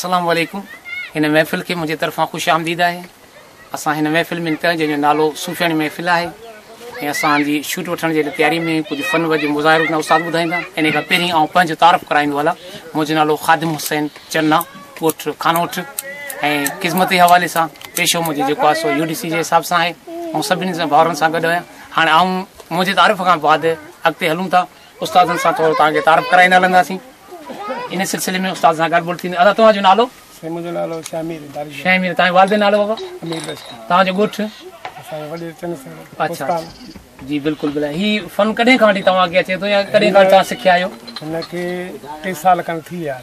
असलामकुम हिन महफ़िल खे मुंहिंजे तरफ़ां ख़ुशि आमदीद आहे असां हिन महफ़िल में जंहिंजो नालो सुफ़ियानी महफ़िल आहे ऐं असांजी शूट वठण जे तयारी में कुझु फ़न वज मुज़ाहिरो उस्तादु ॿुधाईंदा इन खां पहिरीं ऐं पंहिंजो तारीफ़ु कराईंदो हलां मुंहिंजो नालो ख़ादिम हुसैन चन्ना ओठि खानोठ ऐं क़िस्मत जे हवाले सां पेशो मुंहिंजो जेको आहे सो यू डी सी जे हिसाब सां आहे ऐं सभिनी सां भाउरनि सां गॾु आहियां हाणे आऊं मुंहिंजे तारीफ़ खां बाद अॻिते हलूं था उस्तादनि सां थोरो तव्हांखे तारीफ़ कराईंदा हलंदासीं इन सिलसिले में उस्ताद सा गड़बड़ थी अदा तो जो नालो सेम जो नालो शामिल दारी शामिल ता वाले नालो बाबा अमीर बस ता जो गोठ असा वडे चन से अच्छा जी बिल्कुल बला ही फन कदे खाटी तवा के अच्छे तो या कदे खाटा सिखायो ने के 3 साल कन थी यार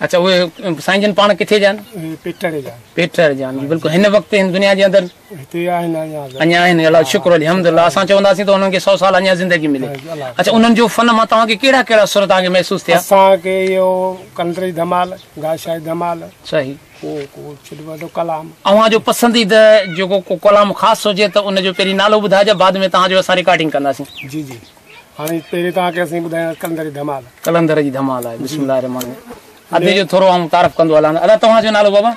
अच्छा वो साइंस जन पाना किथे जान पेटर जान पेटर जान बिल्कुल हिन्द वक्त हिन्द दुनिया जी अंदर अन्याय है ना अल्लाह शुक्र अल्लाह हम्दुल्लाह आसान चौंदा सिंह तो उन्होंने सौ साल अन्याय जिंदगी मिली अच्छा उन्होंने जो फन माता वहाँ के किरा किरा सुरत आगे महसूस थे आसान के यो धमाल गाशाय धमाल सही अवाज़ जो पसंद को कलाम खास हो जाए तो उन्हें नालो बुधा बाद में तो आज वो सारी जी जी हाँ इस पेरी तो आके सी बुधा धमाल कलंदरी जी धमाल है बिस्मिल्लाह रहमान अभी जो थोरो हम तारफ कंदो आला अदा तवा जो नालो बाबा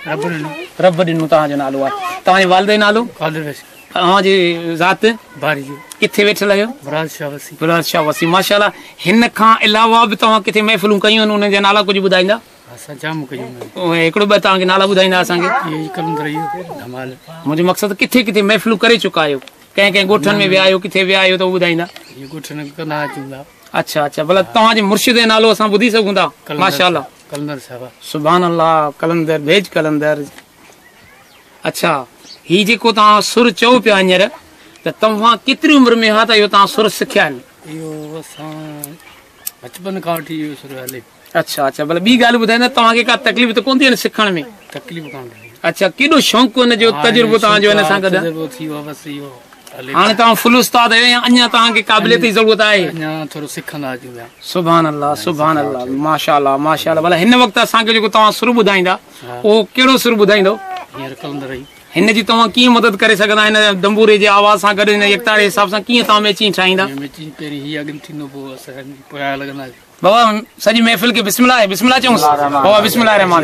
रब दिन नु तवा जो नालो आ तवा जी वालदे नालो कादर वैसे हां जी जात भारी जी किथे बैठ लयो बराज शाह वसी बराज शाह वसी माशाल्लाह हन खा अलावा भी तवा किथे महफिल कई उन ने नाला कुछ बुदाइंदा अस जाम क जो ओ एकड़ बे तवा के नाला बुदाइंदा अस के ये कलम रही धमाल मुजे किथे किथे महफिल करे चुका हो कै कै गोठन में बियायो किथे बियायो तो बुदाइंदा ये अच्छा अच्छा भला तवा जी नालो माशाल्लाह कलंदर साहब सुभान अल्लाह कलंदर बेज कलंदर अच्छा ही जी को ता सुर चौ पे अनर त तवा कितरी उम्र में हा ता यो ता सुर सिखया यो सा बचपन का ठी यो सुर वाले अच्छा अच्छा भले बी गाल बुधा ना तवा के का तकलीफ तो कोन थी सिखण में तकलीफ का अच्छा किदो शौक को ने जो तजुर्बा ता जो ने सा थी वो बस यो हाँ तो फुलुस तो आते हैं अन्य तो हाँ के काबिले तो इज़ोल बताए अन्य थोड़ा सिखा ना जी बाय सुबहान अल्लाह सुबहान अल्लाह माशाल्लाह माशाल्लाह वाला हिन्ने वक्त आसान के जो कुताव शुरू बुदाई ना वो क्यों ना शुरू बुदाई ना यार कल ना रही हिन्ने जी तो वहाँ की मदद करे सकता है ना दंबुरे जी आवाज़ सांग करे ना एकतारे साफ़ सांग की है तो हमें चीन बाबा बाबा रहमान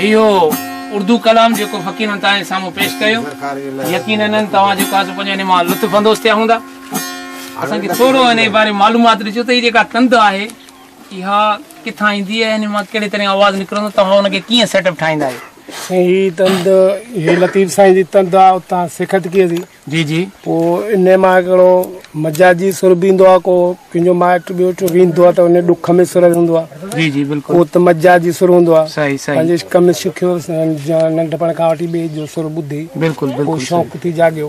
इहो उर्दू कलाम जेको फ़क़ीरनि तव्हांजे साम्हूं पेश कयो यकीन तव्हां जेको आहे थोरो हिन जे बारे में मालूमात ॾिजो त हीअ जेका तंद आहे इहा किथां ईंदी आहे हिन मां कहिड़े तरह आवाज़ु निकिरंदो तव्हां हुनखे कीअं सेटअप ठाहींदा आहियो को पंहिंजो माइट ॿियो हूंदो आहे सुर हूंदो आहे जाॻियो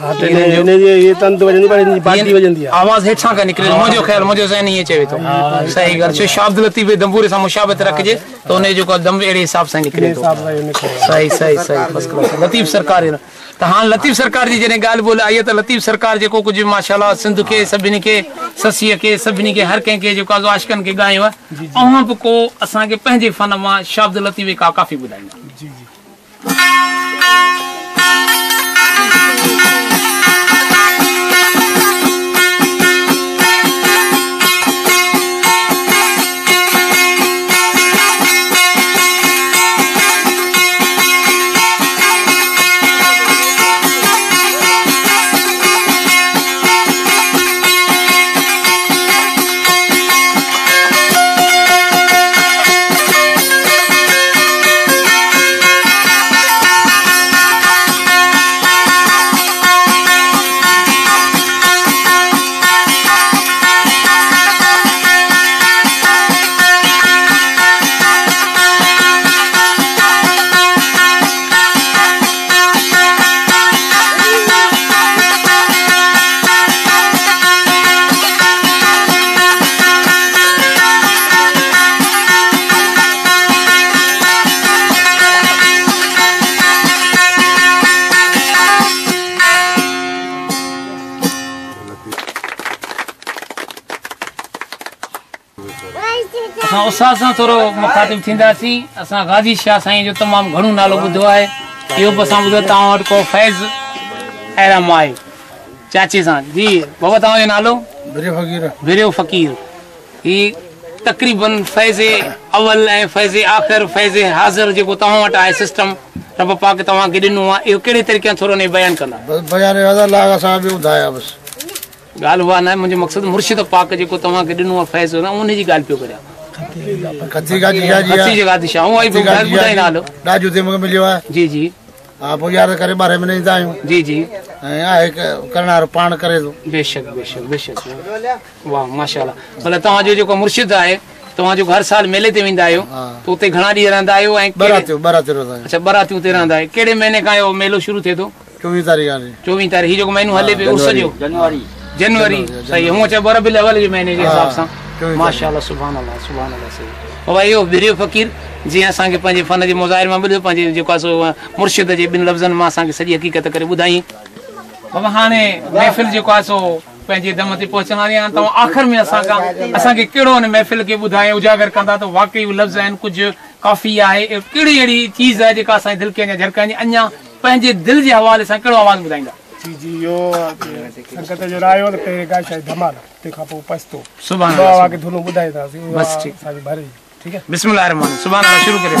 लतीफ़ सरकार जी जॾहिं त लतीफ़ सरकार जेको कुझु खे सभिनी खे हर कंहिंखे पंहिंजे फन मां शाबीफ़ उत्साह सां थोरो मुखातिबु थींदासीं असां गादी शाह साईं जो तमामु घणो नालो ॿुधो आहे इहो बि असां ॿुधो तव्हां वटि को फैज़ अहिड़ा माए चाचे सां जी बाबा तव्हांजो नालो बिरियो फ़क़ीर ही तक़रीबन फैज़े अवल ऐं फैज़े आख़िर फैज़े हाज़िर जेको तव्हां वटि आहे सिस्टम रब पाक तव्हांखे ॾिनो आहे इहो कहिड़े तरीक़े सां थोरो बयान कंदा ॻाल्हि उहा न आहे मुंहिंजो मुर्शिद पाक जेको तव्हांखे ॾिनो आहे फैज़ न उनजी ॻाल्हि पियो करियां खत्ती गाजी गाजी खत्ती जी गाजी शाह हूँ आई बुक बुक बुक नहीं नालो ना जूते मुझे मिले हुआ जी जी आप मुझे याद करें बारे में नहीं जाएं हूँ जी जी आह एक करना रुपान करें तो बेशक बेशक बेशक वाह माशाल्लाह बल्कि तो आज जो को मुर्शिद आए तो आज जो हर साल मेले ते मिंदा आयो तो ते घना दिया रहना आयो एक बरातियों बरातियों रहता है अच्छा बरातियों ते रहना है केरे मैंने कहा वो मेलो शुरू थे तो चौबीस तारीख आने चौबीस तारीख जीअं असांखे पंहिंजे फन जे मुज़ाहिर जे ॿिनि मां असांखे सॼी हक़ीक़त करे ॿुधाईं बाबा हाणे महफ़िल जेको आहे सो पंहिंजे दम ते पहुचण वारी आहे तव्हां आख़िर में कहिड़ो हुन महफ़िल खे ॿुधाई उजागर कंदा त वाकई लफ़्ज़ आहिनि कुझु काफ़ी आहे कहिड़ी अहिड़ी चीज़ आहे जेका असांजे दिलि खे अञा झरकाईंदी अञा पंहिंजे दिलि जे हवाले सां कहिड़ो आवाज़ु ॿुधाईंदा संकट जो आयो ते गाय शायद धमाल तंहिंखां पोइ पस्तो सुभाणे तो बाबा खे धुनो ॿुधाईंदासीं बसि ठीकु असांजी भरे ठीकु आहे बिस्मिल्लाह रहमान सुभाणे शुरू करियो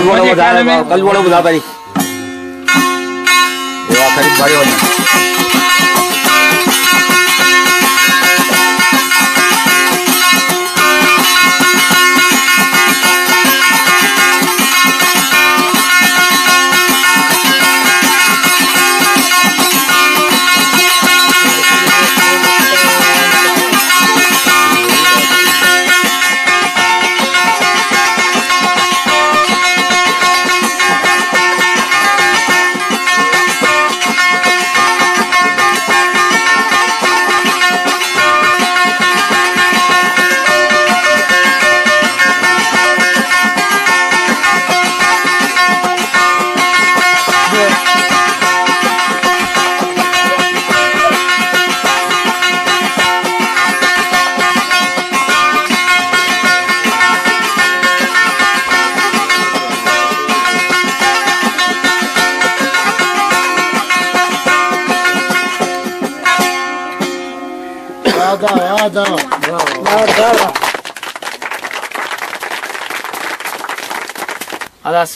कल बड़ो बुधा कल बड़ो बुधा करी खरीद भाई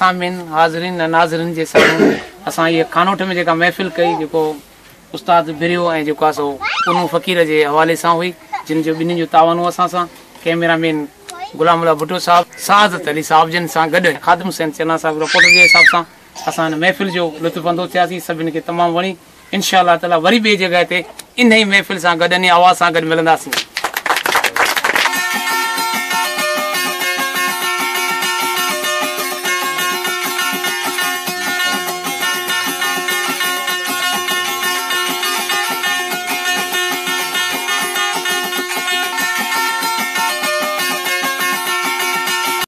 सामिन हाज़रीन नाज़रीन असां इहा कानोठ में जेका महफ़िल कई जेको उस्तादु ऐं जेको आहे सो उन फ़क़ीर जे हवाले सां हुई जिन जो ॿिन्हिनि जूं तावनूं असां कैमरामैन गुलाम अला भुटो साहब साज़त अली साहब जिन सां गॾु रिपोर्ट जे हिसाब सां असां हिन महफ़िल जो लुत्फ़ थियासीं सभिनि खे तमामु वणी इनशा त वरी ॿिए जॻहि ते इन ई महफ़िल सां गॾु आवाज़ सां गॾु मिलंदासीं